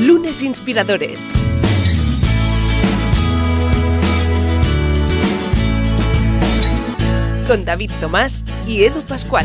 Lunes Inspiradores. Con David Tomás y Edu Pascual.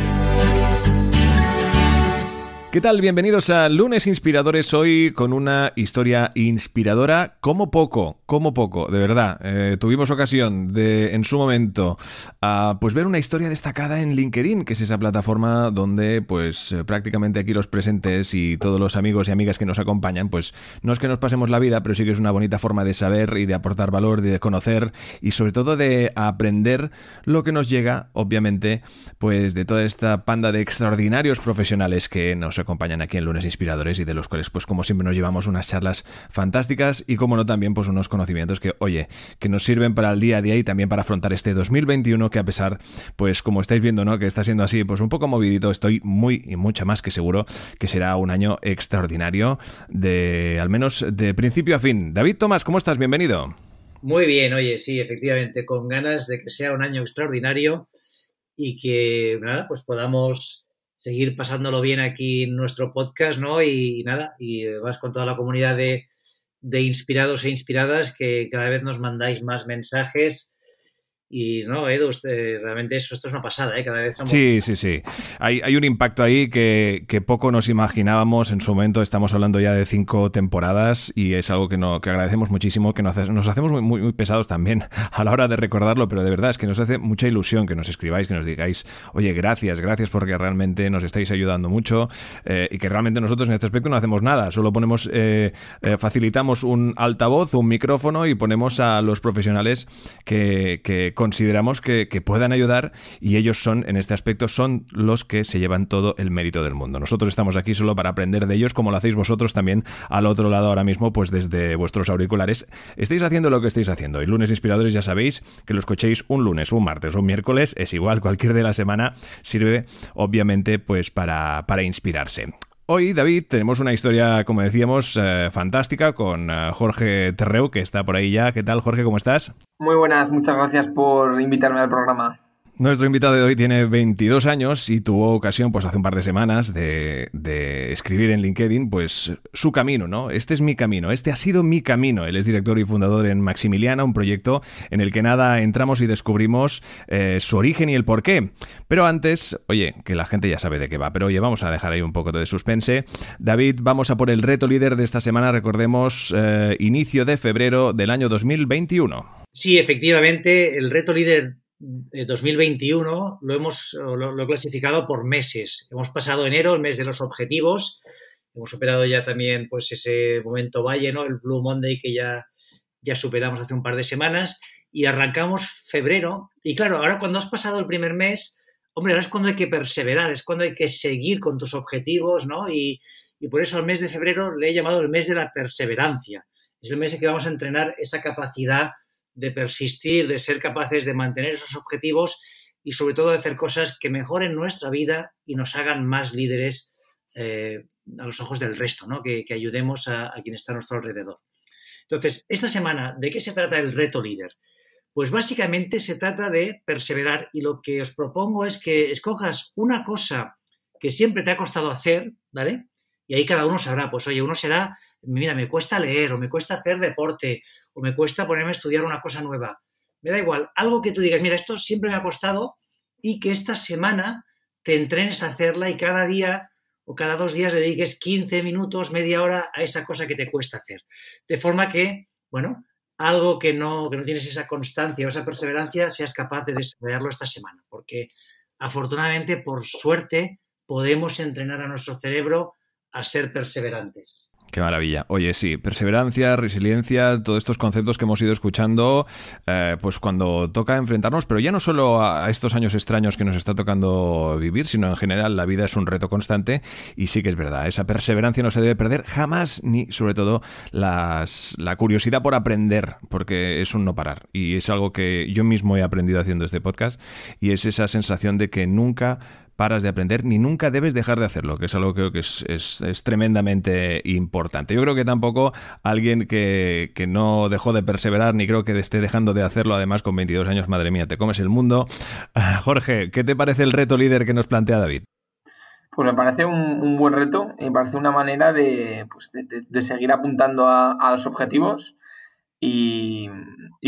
¿Qué tal? Bienvenidos a Lunes Inspiradores hoy con una historia inspiradora como poco, como poco, de verdad. Eh, tuvimos ocasión de en su momento a, pues ver una historia destacada en LinkedIn, que es esa plataforma donde pues eh, prácticamente aquí los presentes y todos los amigos y amigas que nos acompañan, pues no es que nos pasemos la vida, pero sí que es una bonita forma de saber y de aportar valor, de conocer y sobre todo de aprender lo que nos llega, obviamente, pues de toda esta panda de extraordinarios profesionales que nos aquí en Lunes Inspiradores y de los cuales, pues como siempre, nos llevamos unas charlas fantásticas y, como no, también pues unos conocimientos que, oye, que nos sirven para el día a día y también para afrontar este 2021 que a pesar, pues como estáis viendo, ¿no? Que está siendo así, pues un poco movidito, estoy muy y mucha más que seguro que será un año extraordinario de, al menos de principio a fin. David Tomás, ¿cómo estás? Bienvenido. Muy bien, oye, sí, efectivamente, con ganas de que sea un año extraordinario y que, nada, pues podamos seguir pasándolo bien aquí en nuestro podcast, ¿no? Y, nada, y vas con toda la comunidad de, de inspirados e inspiradas que cada vez nos mandáis más mensajes y no, Edu, realmente esto es una pasada, ¿eh? cada vez somos... Sí, sí, sí. Hay, hay un impacto ahí que, poco nos imaginábamos en su momento. Estamos hablando ya de cinco temporadas y es algo que, no, que agradecemos muchísimo, que nos, nos hacemos muy, muy, pesados también a la hora de recordarlo, pero de verdad es que nos hace mucha ilusión que nos escribáis, que nos digáis, oye, gracias, gracias porque realmente nos estáis ayudando mucho eh, y que realmente nosotros en este aspecto no hacemos nada, solo ponemos, eh, eh, facilitamos un altavoz, un micrófono y ponemos a los profesionales que, que consideramos que, puedan ayudar y ellos son, en este aspecto, son los que se llevan todo el mérito del mundo. Nosotros estamos aquí solo para aprender de ellos, como lo hacéis vosotros también al otro lado ahora mismo, pues desde vuestros auriculares. Estáis haciendo lo que estáis haciendo. Y lunes inspiradores ya sabéis que lo escuchéis un lunes, un martes un miércoles, es igual, cualquier de la semana sirve, obviamente, pues para, para inspirarse. Hoy, David, tenemos una historia, como decíamos, eh, fantástica con eh, Jorge Terreu, que está por ahí ya. ¿Qué tal, Jorge? ¿Cómo estás? Muy buenas, muchas gracias por invitarme al programa. Nuestro invitado de hoy tiene 22 años y tuvo ocasión, pues hace un par de semanas, de, escribir en LinkedIn, pues su camino, ¿no? Este es mi camino, este ha sido mi camino. Él es director y fundador en Maximiliana, un proyecto en el que nada entramos y descubrimos eh, su origen y el porqué. Pero antes, oye, que la gente ya sabe de qué va, pero oye, vamos a dejar ahí un poco de suspense. David, vamos a por el reto líder de esta semana, recordemos, eh, inicio de febrero del año 2021. Sí, efectivamente, el reto líder 2021 lo hemos lo, clasificado por meses. Hemos pasado enero, el mes de los objetivos. Hemos superado ya también pues ese momento valle, ¿no? El Blue Monday que ya, ya superamos hace un par de semanas. Y arrancamos febrero. Y claro, ahora cuando has pasado el primer mes, hombre, ahora es cuando hay que perseverar, es cuando hay que seguir con tus objetivos, ¿no? Y, y por eso al mes de febrero le he llamado el mes de la perseverancia. Es el mes en que vamos a entrenar esa capacidad de persistir, de ser capaces de mantener esos objetivos y sobre todo de hacer cosas que mejoren nuestra vida y nos hagan más líderes eh, a los ojos del resto, ¿no? que, ayudemos a, a, quien está a nuestro alrededor. Entonces, esta semana, ¿de qué se trata el reto líder? Pues básicamente se trata de perseverar y lo que os propongo es que escojas una cosa que siempre te ha costado hacer, ¿vale? Y ahí cada uno sabrá, pues oye, uno será, mira, me cuesta leer o me cuesta hacer deporte o me cuesta ponerme a estudiar una cosa nueva. Me da igual, algo que tú digas, mira, esto siempre me ha costado y que esta semana te entrenes a hacerla y cada día o cada dos días dediques 15 minutos, media hora a esa cosa que te cuesta hacer. De forma que, bueno, algo que no, que no tienes esa constancia o esa perseverancia, seas capaz de desarrollarlo esta semana. Porque afortunadamente, por suerte, podemos entrenar a nuestro cerebro a ser perseverantes. Qué maravilla. Oye, sí, perseverancia, resiliencia, todos estos conceptos que hemos ido escuchando, eh, pues cuando toca enfrentarnos, pero ya no solo a, estos años extraños que nos está tocando vivir, sino en general la vida es un reto constante y sí que es verdad, esa perseverancia no se debe perder jamás, ni sobre todo las, la curiosidad por aprender, porque es un no parar. Y es algo que yo mismo he aprendido haciendo este podcast y es esa sensación de que nunca paras de aprender ni nunca debes dejar de hacerlo, que es algo que creo que es, tremendamente importante. Yo creo que tampoco alguien que, que, no dejó de perseverar ni creo que esté dejando de hacerlo, además con 22 años, madre mía, te comes el mundo. Jorge, ¿qué te parece el reto líder que nos plantea David? Pues me parece un, buen reto, me parece una manera de, pues de, seguir apuntando a, los objetivos y,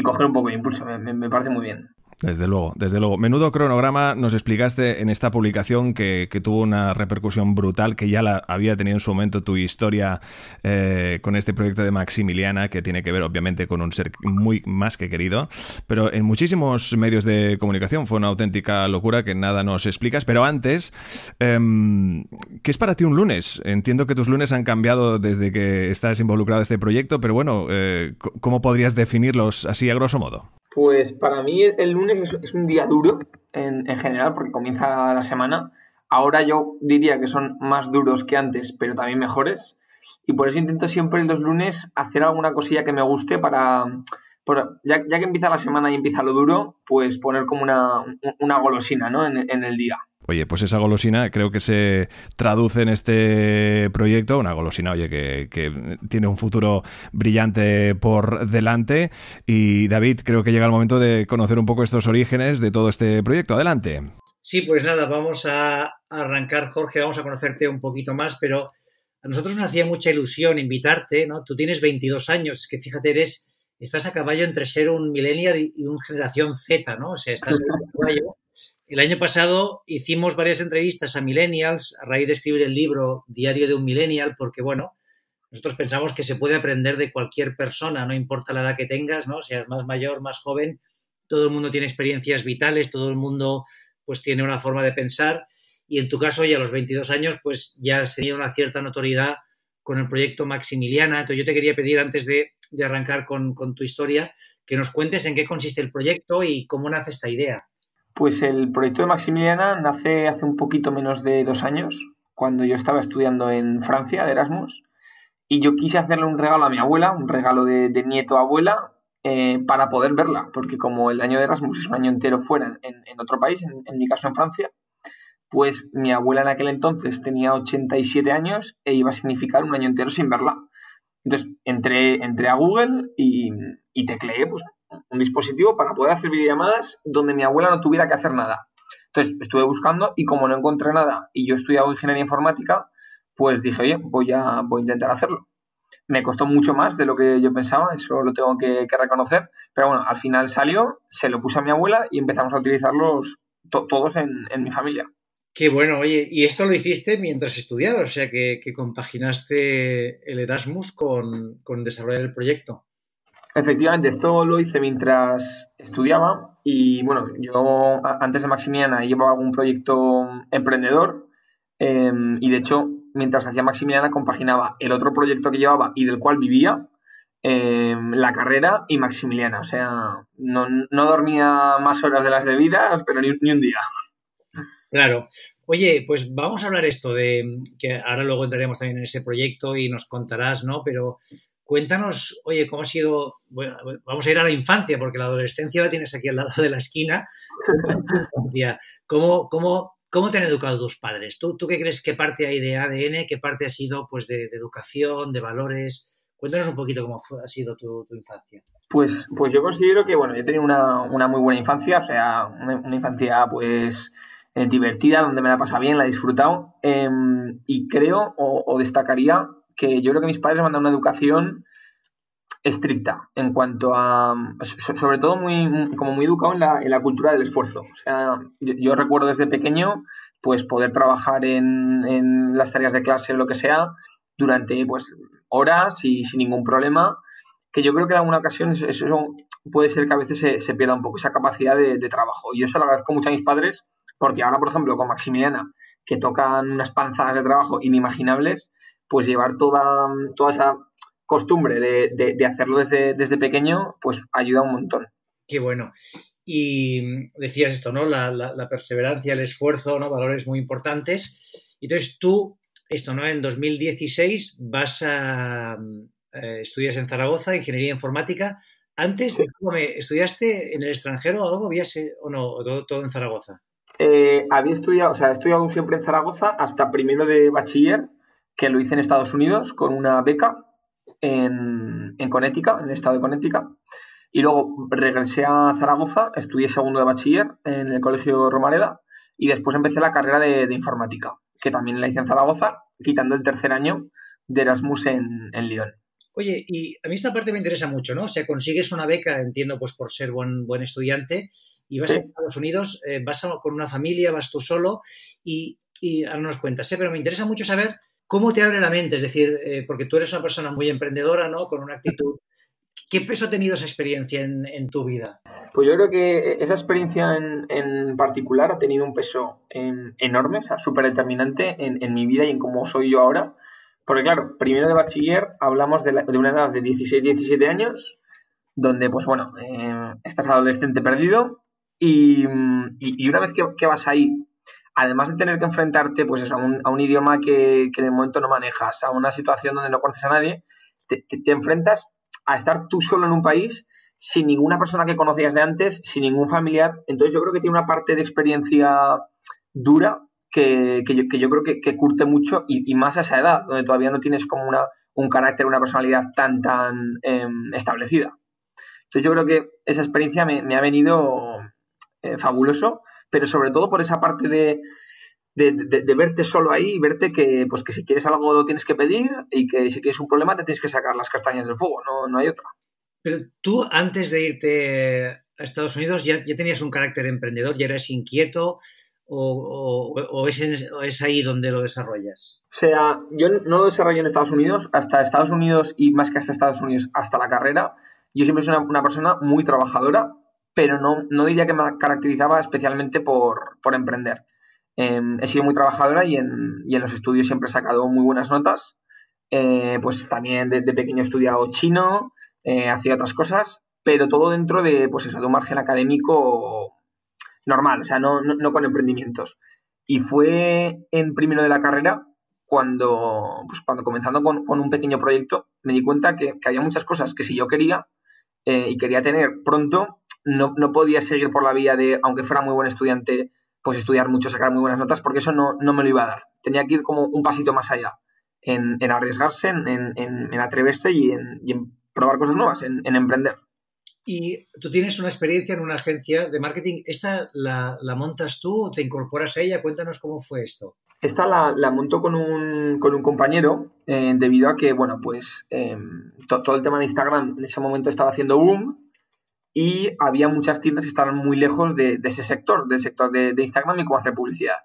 coger un poco de impulso. me parece muy bien. Desde luego, desde luego. Menudo cronograma nos explicaste en esta publicación que, tuvo una repercusión brutal, que ya la había tenido en su momento tu historia eh, con este proyecto de Maximiliana, que tiene que ver obviamente con un ser muy más que querido, pero en muchísimos medios de comunicación fue una auténtica locura que nada nos explicas. Pero antes, em, ¿qué es para ti un lunes? Entiendo que tus lunes han cambiado desde que estás involucrado en este proyecto, pero bueno, eh, ¿cómo podrías definirlos así a grosso modo? Pues para mí el lunes es, un día duro en, general porque comienza la semana. Ahora yo diría que son más duros que antes, pero también mejores. Y por eso intento siempre los lunes hacer alguna cosilla que me guste para, ya, que empieza la semana y empieza lo duro, pues poner como una, golosina ¿no? en el día. Oye, pues esa golosina creo que se traduce en este proyecto, una golosina, oye, que, tiene un futuro brillante por delante. Y David, creo que llega el momento de conocer un poco estos orígenes de todo este proyecto. Adelante. Sí, pues nada, vamos a arrancar, Jorge, vamos a conocerte un poquito más, pero a nosotros nos hacía mucha ilusión invitarte, ¿no? Tú tienes 22 años, que fíjate, eres, estás a caballo entre ser un millennial y una generación Z, ¿no? O sea, estás a caballo el año pasado hicimos varias entrevistas a millennials a raíz de escribir el libro Diario de un Millennial, porque bueno, nosotros pensamos que se puede aprender de cualquier persona, no importa la edad que tengas, ¿no? Seas más mayor, más joven, todo el mundo tiene experiencias vitales, todo el mundo pues tiene una forma de pensar y en tu caso ya a los 22 años pues ya has tenido una cierta notoriedad con el proyecto Maximiliana. Entonces yo te quería pedir antes de, arrancar con, con tu historia que nos cuentes en qué consiste el proyecto y cómo nace esta idea. Pues el proyecto de Maximiliana nace hace un poquito menos de dos años, cuando yo estaba estudiando en Francia, de Erasmus, y yo quise hacerle un regalo a mi abuela, un regalo de, nieto a abuela, eh, para poder verla, porque como el año de Erasmus es un año entero fuera, en, otro país, en, mi caso en Francia, pues mi abuela en aquel entonces tenía 87 años e iba a significar un año entero sin verla. Entonces entré, entré a Google y, y tecleé pues, un dispositivo para poder hacer videollamadas donde mi abuela no tuviera que hacer nada. Entonces estuve buscando y como no encontré nada y yo he estudiado ingeniería informática, pues dije, oye, voy a, voy a intentar hacerlo. Me costó mucho más de lo que yo pensaba, eso lo tengo que, reconocer, pero bueno, al final salió, se lo puse a mi abuela y empezamos a utilizarlos todos en, mi familia. Qué bueno, oye, y esto lo hiciste mientras estudiabas, o sea que, compaginaste el Erasmus con, con desarrollar el proyecto. Efectivamente, esto lo hice mientras estudiaba y bueno, yo antes de Maximiana llevaba algún proyecto emprendedor em, y de hecho mientras hacía Maximiana compaginaba el otro proyecto que llevaba y del cual vivía, em, la carrera y Maximiliana. O sea, no, dormía más horas de las debidas, pero ni, ni un día. Claro. Oye, pues vamos a hablar esto de que ahora luego entraremos también en ese proyecto y nos contarás, ¿no? Pero Cuéntanos, oye, cómo ha sido, bueno, vamos a ir a la infancia, porque la adolescencia la tienes aquí al lado de la esquina. ¿Cómo, cómo, cómo te han educado tus padres? ¿Tú, ¿Tú qué crees que parte hay de ADN, qué parte ha sido pues, de, educación, de valores? Cuéntanos un poquito cómo ha sido tu, infancia. Pues, pues yo considero que, bueno, yo he tenido una, muy buena infancia, o sea, una, infancia, pues, eh, divertida, donde me la pasa bien, la he disfrutado. Em, y creo, o, destacaría, que yo creo que mis padres me han dado una educación estricta en cuanto a, sobre todo muy, como muy educado en la, en la cultura del esfuerzo. O sea, yo, recuerdo desde pequeño, pues poder trabajar en, en, las tareas de clase o lo que sea durante, pues, horas y sin ningún problema, que yo creo que en alguna ocasión eso, puede ser que a veces se, se pierda un poco esa capacidad de, de, trabajo. Y eso lo agradezco mucho a mis padres, porque ahora, por ejemplo, con Maximiliana, que tocan unas panzadas de trabajo inimaginables, pues llevar toda, toda esa costumbre de, hacerlo desde, desde, pequeño, pues ayuda un montón. Qué bueno. Y decías esto, ¿no? La, perseverancia, el esfuerzo, ¿no? Valores muy importantes. Entonces tú, esto, ¿no? En 2016 vas a eh, estudias en Zaragoza, ingeniería informática. Antes, ¿estudiaste en el extranjero o algo? ¿O no? Todo, todo en Zaragoza? Eh, había estudiado, o sea, he estudiado siempre en Zaragoza hasta primero de bachiller que lo hice en Estados Unidos con una beca en, en Connecticut, en el estado de Connecticut. Y luego regresé a Zaragoza, estudié segundo de bachiller en el Colegio Romareda y después empecé la carrera de, informática. que también la hice en Zaragoza, quitando el tercer año de Erasmus en, en Lyon. Oye, y a mí esta parte me interesa mucho, ¿no? O sea, consigues una beca, entiendo, pues por ser buen, buen estudiante, y vas a Estados Unidos, eh, vas con una familia, vas tú solo, y, y ahora nos cuentas, ¿eh? pero me interesa mucho saber cómo te abre la mente, es decir, eh, porque tú eres una persona muy emprendedora, ¿no? Con una actitud. ¿Qué peso ha tenido esa experiencia en, tu vida? Pues yo creo que esa experiencia en, particular ha tenido un peso enorme, o sea, súper determinante en, en mi vida y en cómo soy yo ahora porque claro, primero de bachiller hablamos de, una edad de 16, 17 años, donde pues bueno, eh, estás adolescente perdido y, una vez que, vas ahí, además de tener que enfrentarte pues a, un, idioma que, que, en el momento no manejas, a una situación donde no conoces a nadie, te, enfrentas a estar tú solo en un país sin ninguna persona que conocías de antes, sin ningún familiar. Entonces yo creo que tiene una parte de experiencia dura que, yo, creo que, curte mucho y, más a esa edad, donde todavía no tienes como una, un carácter, una personalidad tan, tan em, establecida. Entonces yo creo que esa experiencia me, ha venido eh, fabuloso, pero sobre todo por esa parte de, de, verte solo ahí y verte que, pues, que si quieres algo lo tienes que pedir y que si tienes un problema te tienes que sacar las castañas del fuego, no, no hay otra. Pero tú antes de irte a Estados Unidos ya, ya tenías un carácter emprendedor, ya eres inquieto, o, es, ahí donde lo desarrollas? O sea, yo no lo desarrollo en Estados Unidos, hasta Estados Unidos y más que hasta Estados Unidos, hasta la carrera. Yo siempre soy una, persona muy trabajadora, pero no, no, diría que me caracterizaba especialmente por, emprender. Em, he sido muy trabajadora y en, los estudios siempre he sacado muy buenas notas. Eh, pues también de, pequeño he estudiado chino, eh, hacía otras cosas, pero todo dentro de, pues eso, de un margen académico normal, o sea, no, no, con emprendimientos. Y fue en primero de la carrera cuando, pues cuando comenzando con, un pequeño proyecto, me di cuenta que, había muchas cosas que si yo quería eh, y quería tener pronto, no, podía seguir por la vía de, aunque fuera muy buen estudiante, pues estudiar mucho, sacar muy buenas notas, porque eso no, no me lo iba a dar. Tenía que ir como un pasito más allá, en, arriesgarse, en, atreverse y en, probar cosas nuevas, en emprender. Y tú tienes una experiencia en una agencia de marketing. ¿Esta la, montas tú o te incorporas a ella? Cuéntanos cómo fue esto. Esta la, la monto con un, compañero eh, debido a que, bueno, pues em, todo el tema de Instagram en ese momento estaba haciendo boom y había muchas tiendas que estaban muy lejos de, ese sector, del sector de, de, Instagram y cómo hacer publicidad.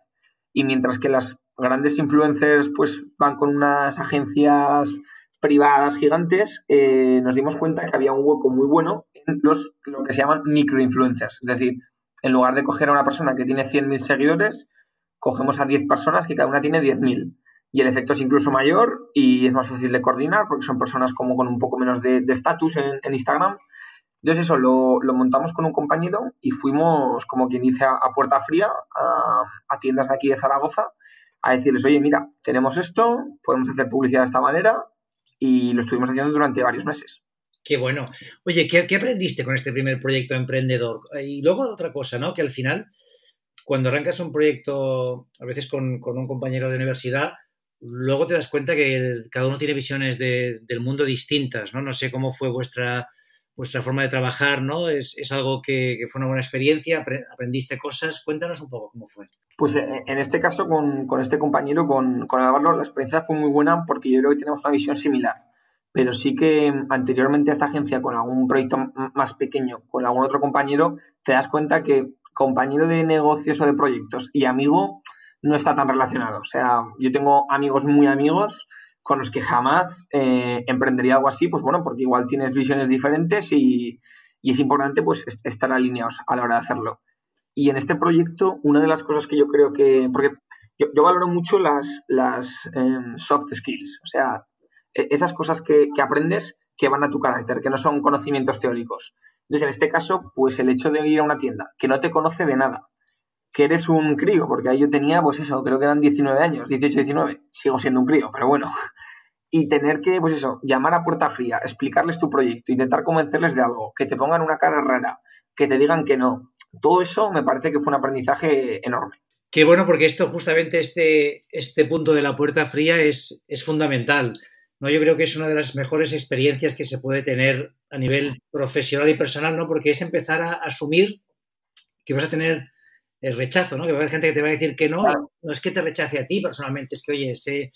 Y mientras que las grandes influencers pues van con unas agencias privadas gigantes, eh, nos dimos cuenta que había un hueco muy bueno en los lo que se llaman microinfluencers. Es decir, en lugar de coger a una persona que tiene 100.000 seguidores, cogemos a 10 personas que cada una tiene 10.000. Y el efecto es incluso mayor y es más fácil de coordinar porque son personas como con un poco menos de estatus en, Instagram. Entonces eso, lo, montamos con un compañero y fuimos, como quien dice, a, puerta fría a, a, tiendas de aquí de Zaragoza a decirles, oye, mira, tenemos esto, podemos hacer publicidad de esta manera, y lo estuvimos haciendo durante varios meses. Qué bueno. Oye, ¿qué, aprendiste con este primer proyecto emprendedor? Y luego otra cosa, ¿no? Que al final, cuando arrancas un proyecto, a veces con, un compañero de universidad, luego te das cuenta que cada uno tiene visiones del mundo distintas, ¿no? No sé cómo fue vuestra, vuestra forma de trabajar, ¿no? Es, algo que, fue una buena experiencia, aprendiste cosas. Cuéntanos un poco cómo fue. Pues eh, en este caso, con, este compañero, con, con Álvaro, la experiencia fue muy buena porque yo creo que tenemos una visión similar. Pero sí que anteriormente a esta agencia, con algún proyecto más pequeño, con algún otro compañero, te das cuenta que compañero de negocios o de proyectos y amigo no está tan relacionado. O sea, yo tengo amigos muy amigos con los que jamás eh, emprendería algo así, pues bueno, porque igual tienes visiones diferentes y, es importante pues estar alineados a la hora de hacerlo. Y en este proyecto, una de las cosas que yo creo que, porque yo, valoro mucho las, las em, soft skills, o sea, e, esas cosas que, que, aprendes que van a tu carácter, que no son conocimientos teóricos. Entonces, en este caso, pues el hecho de ir a una tienda que no te conoce de nada, que eres un crío, porque ahí yo tenía, pues eso, creo que eran 19 años, 18, 19, sigo siendo un crío, pero bueno. Y tener que, pues eso, llamar a puerta fría, explicarles tu proyecto, intentar convencerles de algo, que te pongan una cara rara, que te digan que no. Todo eso me parece que fue un aprendizaje enorme. Qué bueno, porque esto, justamente este, este punto de la puerta fría es, es fundamental. ¿No? Yo creo que es una de las mejores experiencias que se puede tener a nivel profesional y personal, ¿no? Porque es empezar a asumir que vas a tener el rechazo, ¿no? Que va a haber gente que te va a decir que no, no es que te rechace a ti personalmente, es que, oye, ese,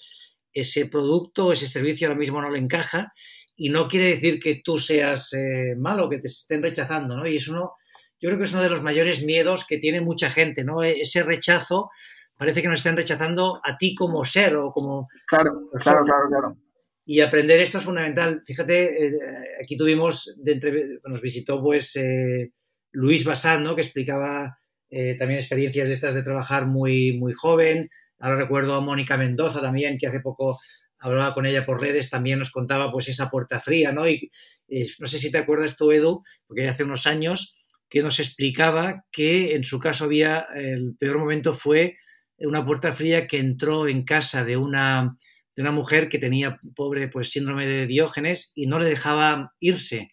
ese producto, ese servicio ahora mismo no le encaja y no quiere decir que tú seas eh, malo, que te estén rechazando, ¿no? Y es uno, yo creo que es uno de los mayores miedos que tiene mucha gente, ¿no? E, ese rechazo parece que nos están rechazando a ti como ser o como... Claro, claro, claro, claro. Y aprender esto es fundamental. Fíjate, eh, aquí tuvimos, de entre, nos visitó pues eh, Luis Basán, ¿no? Que explicaba eh, también experiencias de estas de trabajar muy, muy joven. Ahora recuerdo a Mónica Mendoza también, que hace poco hablaba con ella por redes, también nos contaba pues esa puerta fría, ¿no? Y, no sé si te acuerdas tú, Edu, porque hace unos años que nos explicaba que en su caso había, el peor momento fue una puerta fría que entró en casa de una, de una mujer que tenía, pobre, pues síndrome de Diógenes y no le dejaba irse.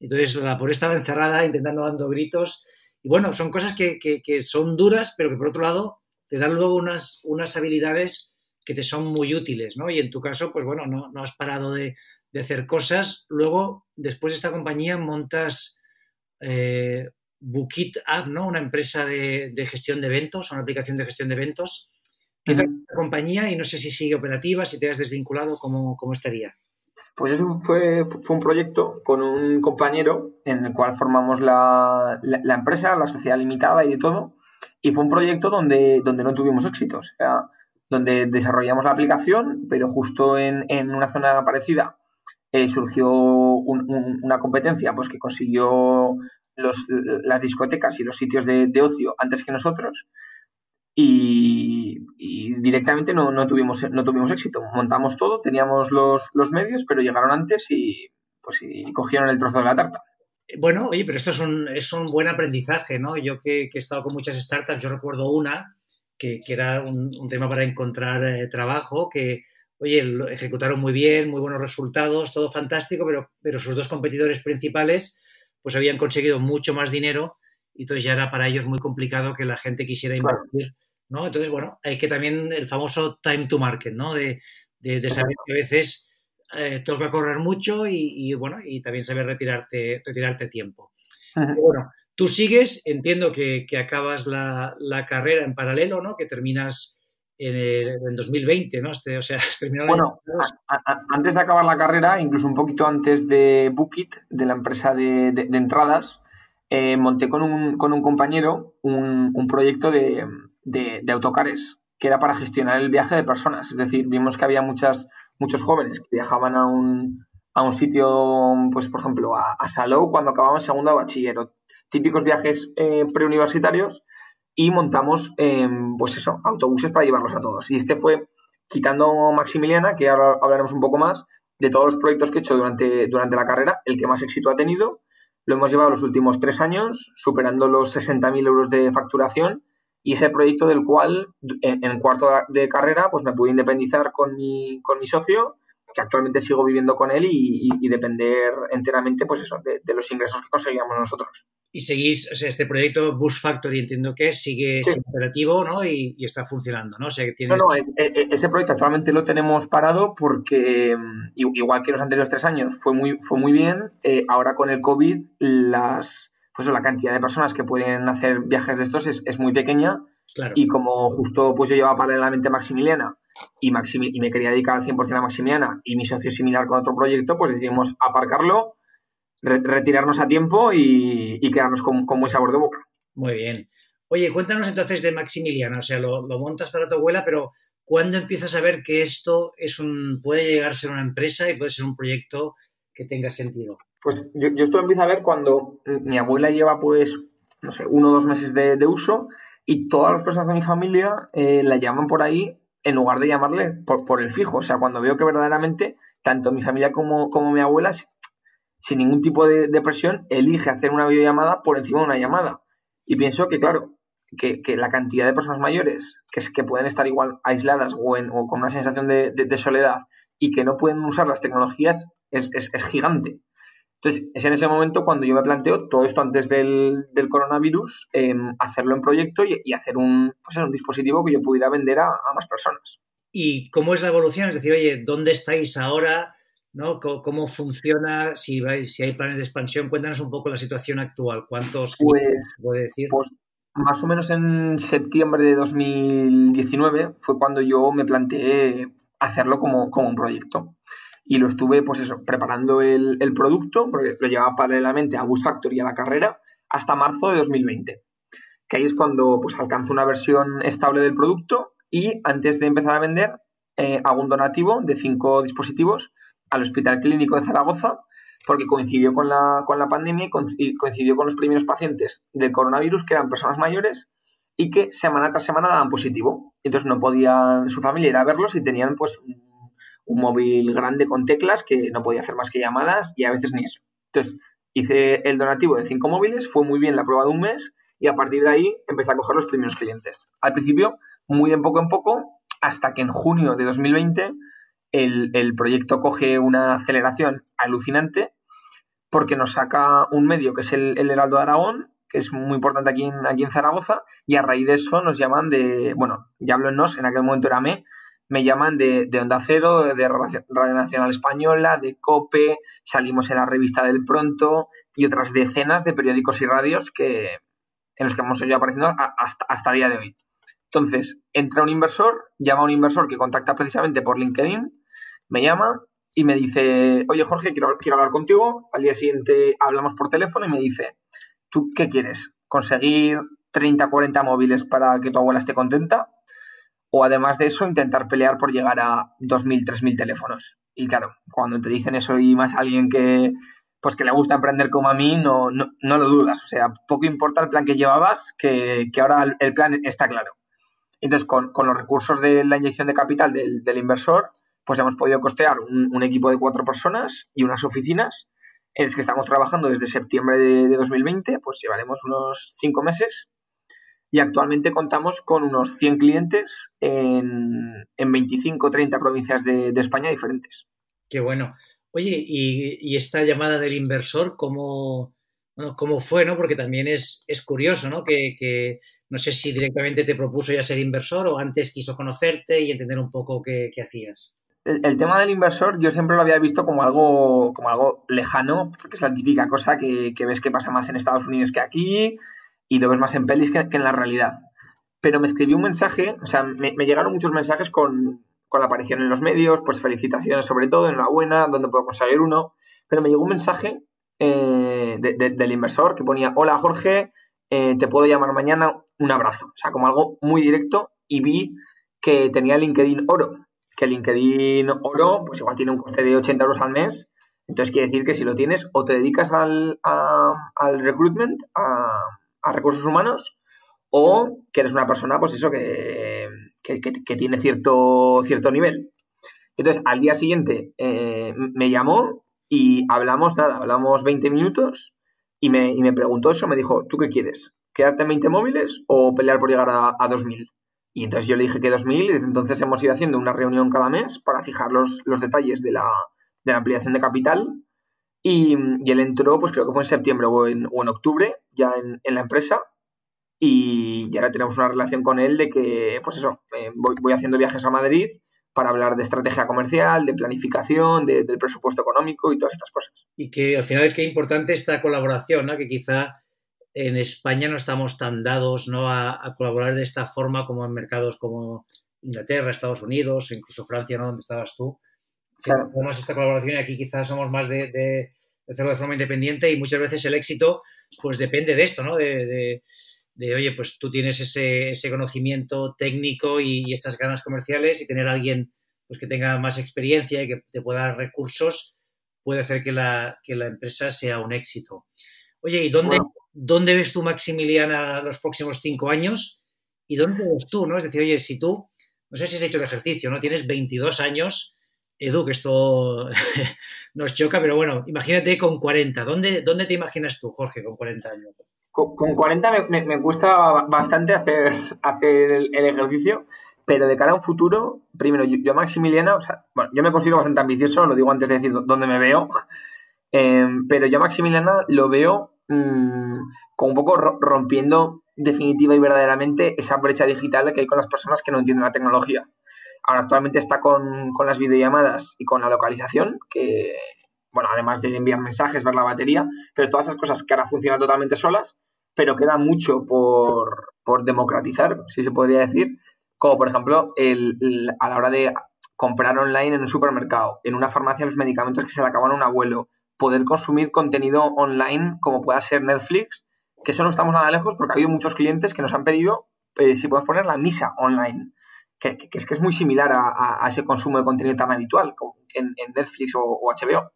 Entonces la pobre estaba encerrada intentando dando gritos y bueno, son cosas que, son duras, pero que por otro lado te dan luego unas, unas habilidades que te son muy útiles, ¿no? Y en tu caso, pues bueno, no, has parado de, hacer cosas. Luego, después de esta compañía, montas eh, Bookit App, ¿no? Una empresa de, gestión de eventos, una aplicación de gestión de eventos. ¿Qué tal la compañía? Y no sé si sigue operativa, si te has desvinculado, ¿cómo, cómo estaría? Pues eso fue, fue un proyecto con un compañero en el cual formamos la, la, empresa, la sociedad limitada y de todo. Y fue un proyecto donde, donde no tuvimos éxito. O sea, donde desarrollamos la aplicación, pero justo en, en una zona parecida eh, surgió una competencia pues, que consiguió los, las discotecas y los sitios de, de ocio antes que nosotros y, directamente no, no, tuvimos, no tuvimos éxito. Montamos todo, teníamos los, los medios, pero llegaron antes y, pues, y cogieron el trozo de la tarta. Bueno, oye, pero esto es un, es un buen aprendizaje, ¿no? Yo que, que, he estado con muchas startups, yo recuerdo una que, que era un, un, tema para encontrar eh, trabajo, que, oye, lo ejecutaron muy bien, muy buenos resultados, todo fantástico, pero, pero sus dos competidores principales pues habían conseguido mucho más dinero y entonces ya era para ellos muy complicado que la gente quisiera invertir. ¿No? Entonces, bueno, hay que también el famoso time to market, ¿no? De, saber que a veces eh, toca correr mucho y, bueno, y también saber retirarte, retirarte tiempo. bueno, tú sigues, entiendo que, acabas la, carrera en paralelo, ¿no? Que terminas en, el, 2020, ¿no? Este, o sea, Bueno, antes de acabar la carrera, incluso un poquito antes de Bookit, de la empresa de, entradas, eh, monté con un, con un compañero un proyecto de, de, autocares, que era para gestionar el viaje de personas. Es decir, vimos que había muchas, muchos jóvenes que viajaban a un, a un sitio, pues por ejemplo, a, Salou cuando acababan segundo de bachiller, típicos viajes eh, preuniversitarios, y montamos, em, pues eso, autobuses para llevarlos a todos. Y este fue, quitando Maximiliana, que ahora hablaremos un poco más, de todos los proyectos que he hecho durante, durante la carrera, el que más éxito ha tenido. Lo hemos llevado los últimos tres años, superando los 60.000 euros de facturación y ese proyecto del cual en, cuarto de carrera pues me pude independizar con mi, con mi socio, que actualmente sigo viviendo con él y, depender enteramente pues eso, de, los ingresos que conseguíamos nosotros. Y seguís, o sea, este proyecto Bus Factory entiendo que sigue operativo ¿no? Y, está funcionando, ¿no? O sea, que No, no, e, e, ese proyecto actualmente lo tenemos parado porque mm, igual que los anteriores tres años fue muy, fue muy bien, eh, ahora con el COVID las pues la cantidad de personas que pueden hacer viajes de estos es, muy pequeña. Y como justo pues yo llevaba paralelamente a Maximiliana y, y me quería dedicar al 100% a Maximiliana y mi socio similar con otro proyecto, pues decidimos aparcarlo, retirarnos a tiempo y, quedarnos con, con, buen sabor de boca. Muy bien. Oye, cuéntanos entonces de Maximiliana, o sea, lo, lo, montas para tu abuela, pero ¿cuándo empiezas a ver que esto es un, puede llegar a ser una empresa y puede ser un proyecto que tenga sentido? Pues yo, esto lo empiezo a ver cuando mi abuela lleva, pues, no sé, uno o dos meses de, uso y todas las personas de mi familia eh, la llaman por ahí en lugar de llamarle por, el fijo. O sea, cuando veo que verdaderamente tanto mi familia como, como mi abuela, sin ningún tipo de, presión, elige hacer una videollamada por encima de una llamada. Y pienso que, claro, que, la cantidad de personas mayores que, que pueden estar igual aisladas o, en, o con una sensación de, soledad y que no pueden usar las tecnologías es, es, es gigante. Entonces, es en ese momento cuando yo me planteo todo esto antes del, coronavirus, em, hacerlo en proyecto y, hacer un, pues un dispositivo que yo pudiera vender a, más personas. ¿Y cómo es la evolución? Es decir, oye, ¿dónde estáis ahora? ¿no? ¿Cómo, funciona? Si, si hay planes de expansión, cuéntanos un poco la situación actual. ¿Cuántos pues, puede decir? Pues, más o menos en septiembre de 2019 fue cuando yo me planteé hacerlo como, como un proyecto. Y lo estuve, pues eso, preparando el, el, producto, porque lo llevaba paralelamente a Bus Factory a la carrera, hasta marzo de 2020. Que ahí es cuando pues alcanzo una versión estable del producto y antes de empezar a vender, eh, hago un donativo de cinco dispositivos al Hospital Clínico de Zaragoza, porque coincidió con la, con la pandemia y coincidió con los primeros pacientes del coronavirus, que eran personas mayores y que semana tras semana daban positivo. Entonces no podían su familia ir a verlos y tenían pues un, móvil grande con teclas que no podía hacer más que llamadas y a veces ni eso. Entonces hice el donativo de cinco móviles, fue muy bien la prueba de un mes y a partir de ahí empecé a coger los primeros clientes. Al principio, muy de poco en poco, hasta que en junio de 2020 el, el proyecto coge una aceleración alucinante porque nos saca un medio que es el, el Heraldo de Aragón, que es muy importante aquí en, aquí en Zaragoza, y a raíz de eso nos llaman de, bueno, ya hablo en NOS, en aquel momento era me, me llaman de, de, Onda Cero, de Radio Nacional Española, de COPE, salimos en la revista del Pronto y otras decenas de periódicos y radios que, en los que hemos ido apareciendo hasta, hasta día de hoy. Entonces, entra un inversor, llama a un inversor que contacta precisamente por LinkedIn, me llama y me dice, oye Jorge, quiero, quiero hablar contigo. Al día siguiente hablamos por teléfono y me dice, ¿tú qué quieres? ¿Conseguir 30, 40 móviles para que tu abuela esté contenta? O además de eso, intentar pelear por llegar a 2.000, 3.000 teléfonos. Y claro, cuando te dicen eso y más alguien que, pues que le gusta emprender como a mí, no, no, no lo dudas. O sea, poco importa el plan que llevabas, que, que ahora el plan está claro. Entonces, con, con, los recursos de la inyección de capital del, del inversor, pues hemos podido costear un, equipo de cuatro personas y unas oficinas en las que estamos trabajando desde septiembre de, 2020, pues llevaremos unos cinco meses y actualmente contamos con unos 100 clientes en, en 25 o 30 provincias de, de, España diferentes. Qué bueno. Oye, y, y esta llamada del inversor, ¿cómo, bueno, cómo fue? ¿no? Porque también es, es curioso, ¿no? Que, que, no sé si directamente te propuso ya ser inversor o antes quiso conocerte y entender un poco qué, qué hacías el, tema del inversor yo siempre lo había visto como algo, como algo lejano, porque es la típica cosa que, que, ves que pasa más en Estados Unidos que aquí y lo ves más en pelis que, que en la realidad. Pero me escribió un mensaje, o sea, me, me llegaron muchos mensajes con, con, la aparición en los medios, pues felicitaciones sobre todo, enhorabuena, donde puedo conseguir uno, pero me llegó un mensaje eh, de, de, del inversor que ponía, hola Jorge, eh, te puedo llamar mañana, un abrazo, o sea, como algo muy directo y vi que tenía LinkedIn Oro, que LinkedIn Oro, pues igual tiene un coste de 80 euros al mes. Entonces quiere decir que si lo tienes, o te dedicas al, a, al recruitment, a, a, recursos humanos, o que eres una persona, pues eso, que, que, que, tiene cierto, cierto nivel. Entonces, al día siguiente eh, me llamó y hablamos, nada, hablamos 20 minutos y me, y me preguntó eso, me dijo, ¿tú qué quieres? ¿Quedarte en 20 móviles o pelear por llegar a, a 2000? Y entonces yo le dije que 2.000 y desde entonces hemos ido haciendo una reunión cada mes para fijar los, los detalles de la, de la, ampliación de capital. Y, y, él entró, pues creo que fue en septiembre o en, octubre, ya en, la empresa. Y, y ahora tenemos una relación con él de que, pues eso, eh, voy, haciendo viajes a Madrid para hablar de estrategia comercial, de planificación, de, del presupuesto económico y todas estas cosas. Y que al final qué importante esta colaboración, ¿no? Que quizá en España no estamos tan dados ¿no? A, a, colaborar de esta forma como en mercados como Inglaterra, Estados Unidos, incluso Francia, ¿no? donde estabas tú. Sí, claro. Tenemos esta colaboración y aquí quizás somos más de, de, de, hacerlo de forma independiente y muchas veces el éxito pues depende de esto, ¿no? De, de, de oye, pues tú tienes ese, ese conocimiento técnico y, y, estas ganas comerciales y tener a alguien pues, que tenga más experiencia y que te pueda dar recursos puede hacer que la, que la empresa sea un éxito. Oye, ¿y dónde, bueno. ¿dónde ves tú, Maximiliana, los próximos cinco años? ¿Y dónde ves tú, no? Es decir, oye, si tú, no sé si has hecho el ejercicio, ¿no? Tienes 22 años, Edu, que esto nos choca, pero bueno, imagínate con 40. ¿Dónde, dónde te imaginas tú, Jorge, con 40 años? Con, con 40 me, me, cuesta bastante hacer, hacer el, ejercicio, pero de cara a un futuro, primero, yo, yo o sea, bueno, yo me considero bastante ambicioso, lo digo antes de decir dónde me veo, eh, pero yo Maximiliana lo veo mmm, como un poco rompiendo definitiva y verdaderamente esa brecha digital que hay con las personas que no entienden la tecnología. Ahora actualmente está con, con las videollamadas y con la localización, que, bueno, además de enviar mensajes, ver la batería, pero todas esas cosas que ahora funcionan totalmente solas, pero queda mucho por, por democratizar, si se podría decir, como por ejemplo el, a la hora de comprar online en un supermercado, en una farmacia los medicamentos que se le acaban a un abuelo, poder consumir contenido online como pueda ser Netflix, que eso no estamos nada lejos porque ha habido muchos clientes que nos han pedido eh, si podemos poner la misa online, que, es que es muy similar a, ese consumo de contenido tan habitual como en, Netflix o, HBO.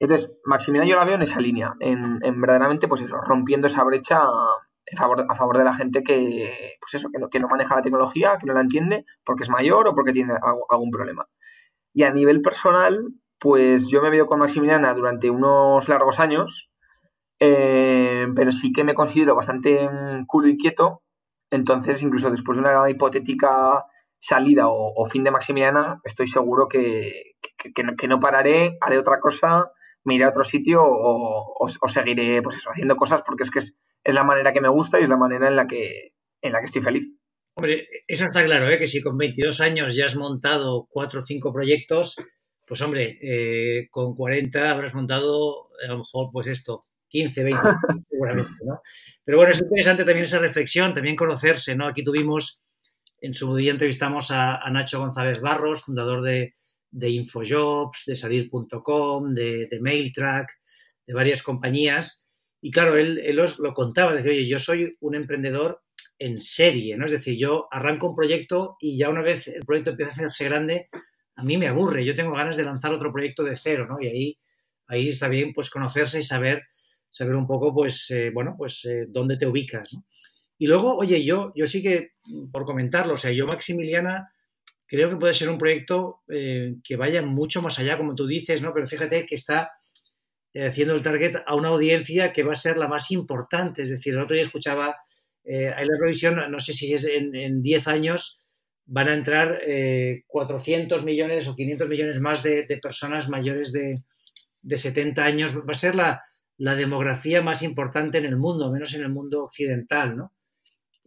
Entonces, Maximiliano yo la veo en esa línea, en, verdaderamente, pues eso, rompiendo esa brecha a favor, a favor de la gente que, pues eso, que no, que no maneja la tecnología, que no la entiende porque es mayor o porque tiene algún problema. Y a nivel personal, pues yo me veo con Maximiliana durante unos largos años, eh, pero sí que me considero bastante mm, culo inquieto. Entonces, incluso después de una hipotética salida o, fin de Maximiliana, estoy seguro que, que, no, pararé, haré otra cosa, me iré a otro sitio o, seguiré pues eso, haciendo cosas porque es que es, es, la manera que me gusta y es la manera en la que, en la que estoy feliz. Hombre, eso está claro, ¿eh? que si con 22 años ya has montado cuatro o cinco proyectos, pues hombre, eh, con 40 habrás montado a lo mejor pues esto, 15, 20, seguramente, ¿no? Pero bueno, es interesante también esa reflexión, también conocerse, ¿no? Aquí tuvimos, en su día entrevistamos a, Nacho González Barros, fundador de, Infojobs, de Salir.com, de, de, Mailtrack, de varias compañías. Y claro, él, él lo contaba, decía, oye, yo soy un emprendedor en serie, ¿no? Es decir, yo arranco un proyecto y ya una vez el proyecto empieza a hacerse grande, a mí me aburre, yo tengo ganas de lanzar otro proyecto de cero, ¿no? Y ahí, ahí está bien pues conocerse y saber, saber un poco, pues, eh, bueno, pues eh, dónde te ubicas, ¿no? Y luego, oye, yo, yo sí que, por comentarlo, o sea, yo Maximiliana creo que puede ser un proyecto eh, que vaya mucho más allá, como tú dices, ¿no? Pero fíjate que está haciendo el target a una audiencia que va a ser la más importante. Es decir, el otro día escuchaba eh, la revisión, no sé si es en 10 años, van a entrar 400 eh, millones o 500 millones más de, personas mayores de, 70 años. Va a ser la, demografía más importante en el mundo, menos en el mundo occidental, ¿no?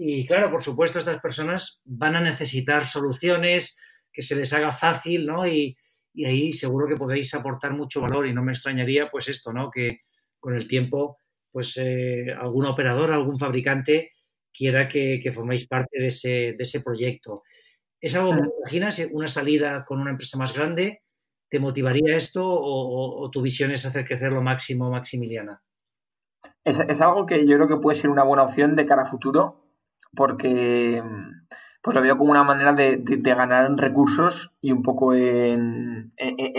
Y claro, por supuesto, estas personas van a necesitar soluciones que se les haga fácil, ¿no? Y, ahí seguro que podéis aportar mucho valor y no me extrañaría, pues esto, ¿no? Que con el tiempo, pues eh, algún operador, algún fabricante quiera que, que forméis parte de ese, de ese proyecto. ¿Es algo que imaginas, una salida con una empresa más grande? ¿Te motivaría esto o, tu visión es hacer crecer lo máximo, Maximiliana? Es, algo que yo creo que puede ser una buena opción de cara a futuro, porque pues lo veo como una manera de, ganar en recursos y un poco en,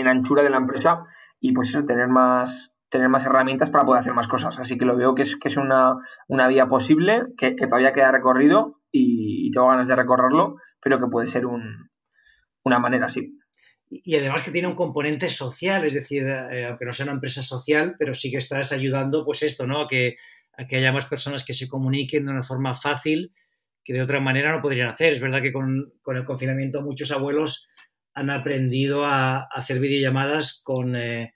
anchura de la empresa y pues eso, tener más, tener más herramientas para poder hacer más cosas. Así que lo veo que es, que es una, vía posible, que, todavía queda recorrido y, tengo ganas de recorrerlo, pero que puede ser una manera, sí. Y además que tiene un componente social, es decir, eh, aunque no sea una empresa social, pero sí que estás ayudando, pues esto, ¿no? A que, que haya más personas que se comuniquen de una forma fácil que de otra manera no podrían hacer. Es verdad que con, el confinamiento muchos abuelos han aprendido a, hacer videollamadas con, eh,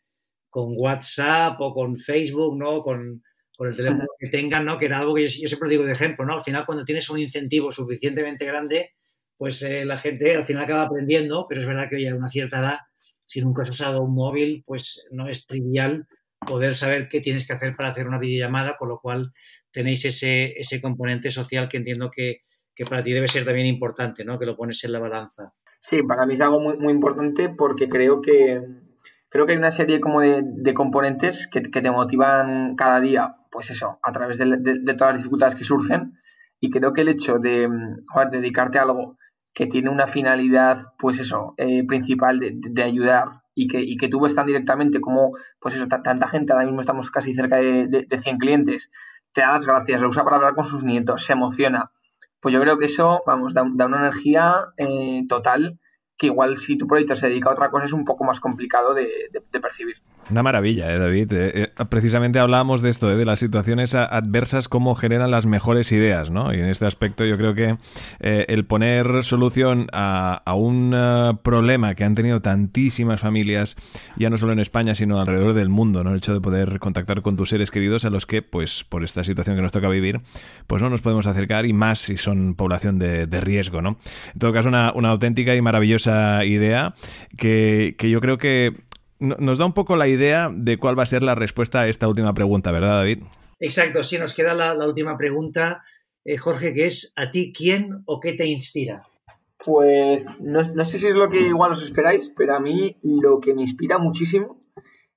con WhatsApp o con Facebook, ¿no? Con, con el teléfono que tengan, ¿no? Que era algo que yo, siempre digo de ejemplo, ¿no? Al final, cuando tienes un incentivo suficientemente grande, pues eh, la gente al final acaba aprendiendo, pero es verdad que hoy a una cierta edad, si nunca has usado un móvil, pues no es trivial poder saber qué tienes que hacer para hacer una videollamada, con lo cual tenéis ese, ese componente social que entiendo que, que para ti debe ser también importante, ¿no? Que lo pones en la balanza. Sí, para mí es algo muy, muy importante porque creo que creo que hay una serie como de, de componentes que, que, te motivan cada día pues eso, a través de, todas las dificultades que surgen. Y creo que el hecho de dedicarte a algo que tiene una finalidad, pues eso, eh, principal de, ayudar y que, y que tú ves tan directamente como, pues eso, tanta gente, ahora mismo estamos casi cerca de, de, 100 clientes, te das gracias, lo usa para hablar con sus nietos, se emociona. Pues yo creo que eso, vamos, da, una energía eh, total que igual si tu proyecto se dedica a otra cosa es un poco más complicado de, percibir. Una maravilla, ¿eh, David. Eh, eh, precisamente hablábamos de esto, de las situaciones adversas, cómo generan las mejores ideas, ¿no? Y en este aspecto yo creo que el poner solución a, un problema que han tenido tantísimas familias, ya no solo en España, sino alrededor del mundo, ¿no? El hecho de poder contactar con tus seres queridos a los que, pues, por esta situación que nos toca vivir, pues no nos podemos acercar y más si son población de, riesgo, ¿no? En todo caso, una, una auténtica y maravillosa idea que, que yo creo que nos da un poco la idea de cuál va a ser la respuesta a esta última pregunta, ¿verdad, David? Exacto, sí, nos queda la, última pregunta, eh, Jorge, que es ¿a ti quién o qué te inspira? Pues no, sé si es lo que igual os esperáis, pero a mí lo que me inspira muchísimo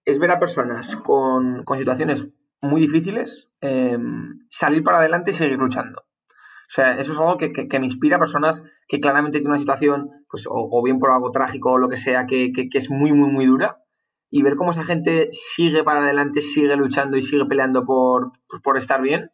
es ver a personas con, situaciones muy difíciles em, salir para adelante y seguir luchando. O sea, eso es algo que, me inspira a personas que claramente tienen una situación, pues, o, bien por algo trágico o lo que sea, que, es muy, muy, muy dura, y ver cómo esa gente sigue para adelante, sigue luchando y sigue peleando por, por estar bien,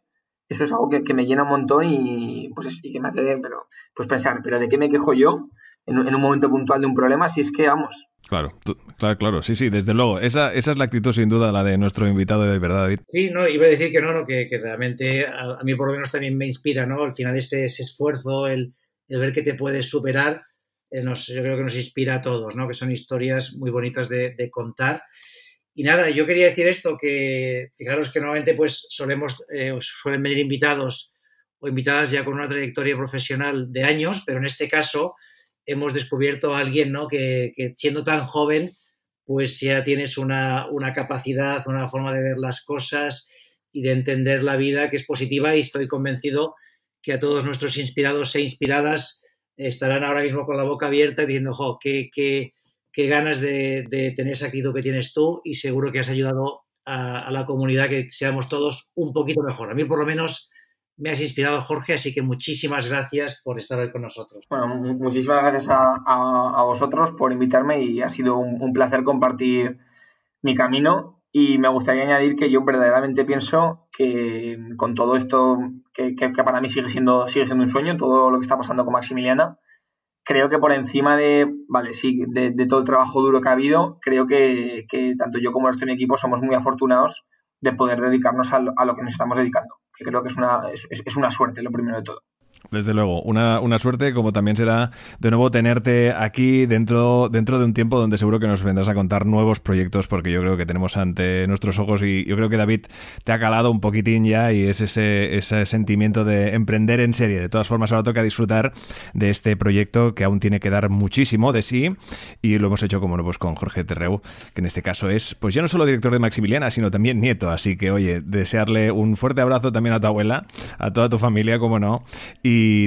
eso es algo que, me llena un montón y, pues, y que me hace pero, pues pensar, pero ¿de qué me quejo yo en, un momento puntual de un problema si es que, vamos, Claro, claro, claro, sí, sí, desde luego. Esa, esa es la actitud sin duda, la de nuestro invitado de verdad, David. Sí, no, iba a decir que no, no que, realmente a, mí por lo menos también me inspira, ¿no? Al final ese, ese esfuerzo, el, ver que te puedes superar, eh, nos, yo creo que nos inspira a todos, ¿no? Que son historias muy bonitas de, contar. Y nada, yo quería decir esto, que fijaros que normalmente pues solemos, eh, suelen venir invitados o invitadas ya con una trayectoria profesional de años, pero en este caso hemos descubierto a alguien ¿no? que, siendo tan joven, pues ya tienes una, una, capacidad, una forma de ver las cosas y de entender la vida que es positiva y estoy convencido que a todos nuestros inspirados e inspiradas estarán ahora mismo con la boca abierta diciendo, jo, qué, qué, qué ganas de, tener esa actitud que tienes tú y seguro que has ayudado a, la comunidad que seamos todos un poquito mejor. A mí por lo menos me has inspirado, Jorge, así que muchísimas gracias por estar hoy con nosotros. Bueno, muchísimas gracias a, vosotros por invitarme y ha sido un, placer compartir mi camino y me gustaría añadir que yo verdaderamente pienso que con todo esto que, que, para mí sigue siendo, sigue siendo un sueño, todo lo que está pasando con Maximiliana, creo que por encima de, vale, sí, de, todo el trabajo duro que ha habido, creo que, tanto yo como mi equipo somos muy afortunados de poder dedicarnos a lo, que nos estamos dedicando, que creo que es una, es una suerte, lo primero de todo. Desde luego, una, una, suerte como también será de nuevo tenerte aquí dentro, dentro de un tiempo donde seguro que nos vendrás a contar nuevos proyectos porque yo creo que tenemos ante nuestros ojos y yo creo que David te ha calado un poquitín ya y es ese, ese sentimiento de emprender en serie. De todas formas, ahora toca disfrutar de este proyecto que aún tiene que dar muchísimo de sí y lo hemos hecho como no, pues con Jorge Terreu, que en este caso es pues ya no solo director de Maximiliana, sino también nieto. Así que oye, desearle un fuerte abrazo también a tu abuela, a toda tu familia, como no.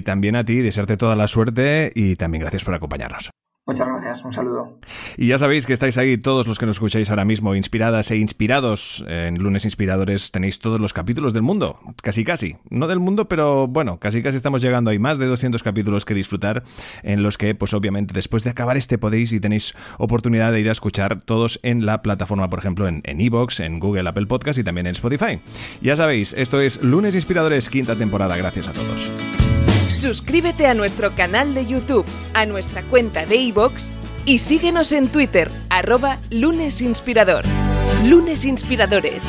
También a ti, desearte toda la suerte y también gracias por acompañarnos. Muchas gracias, un saludo. Y ya sabéis que estáis ahí todos los que nos escucháis ahora mismo, inspiradas e inspirados. En Lunes Inspiradores tenéis todos los capítulos del mundo, casi casi. No del mundo, pero bueno, casi casi estamos llegando. Hay más de 200 capítulos que disfrutar, en los que, pues obviamente, después de acabar este podéis y tenéis oportunidad de ir a escuchar todos en la plataforma, por ejemplo, en Evox, en, en Google, Apple Podcast y también en Spotify. Ya sabéis, esto es Lunes Inspiradores, quinta temporada. Gracias a todos. Suscríbete a nuestro canal de YouTube, a nuestra cuenta de iVoox y síguenos en Twitter, arroba lunesinspirador. Lunes Inspiradores.